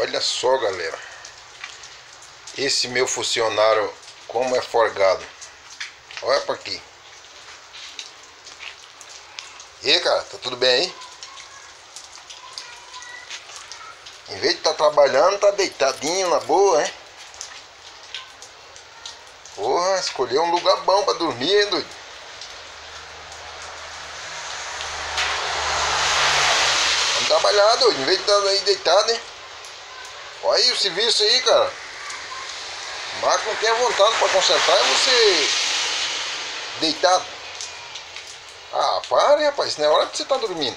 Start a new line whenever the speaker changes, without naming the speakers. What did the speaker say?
Olha só, galera. Esse meu funcionário, como é forgado. Olha pra aqui. E aí, cara, tá tudo bem aí? Em vez de tá trabalhando, tá deitadinho na boa, hein? Porra, escolheu um lugar bom pra dormir, hein, doido? Vamos trabalhar, doido, em vez de estar tá aí deitado, hein? Olha aí o serviço aí, cara. O máquina tem a vontade para consertar é você deitado. Ah, pare, rapaz, não é hora que você tá dormindo.